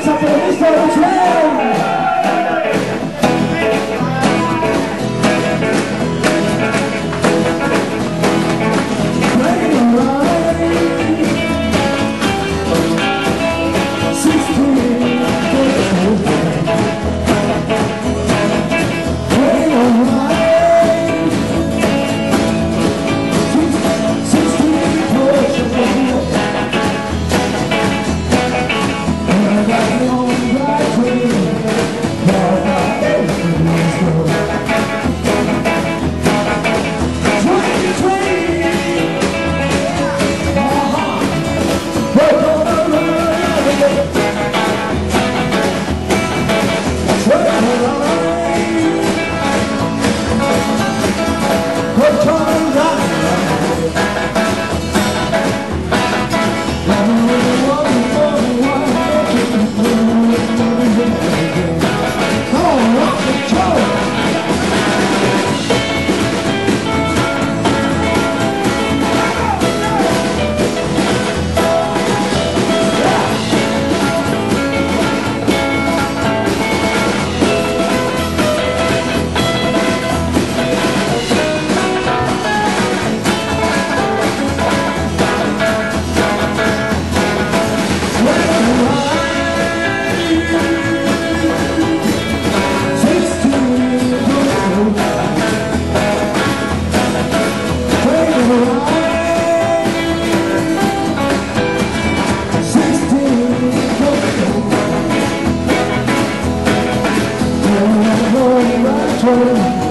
please, I feel this for the train. flow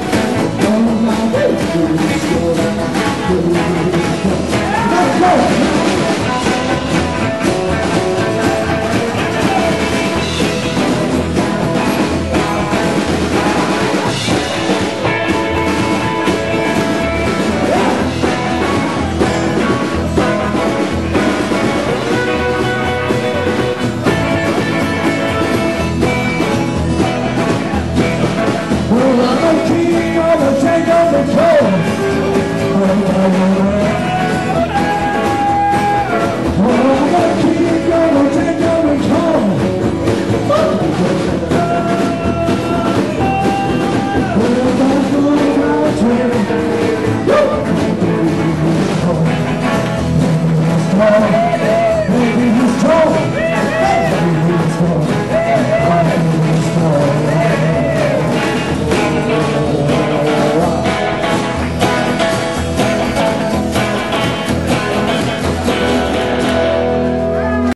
king of the tango.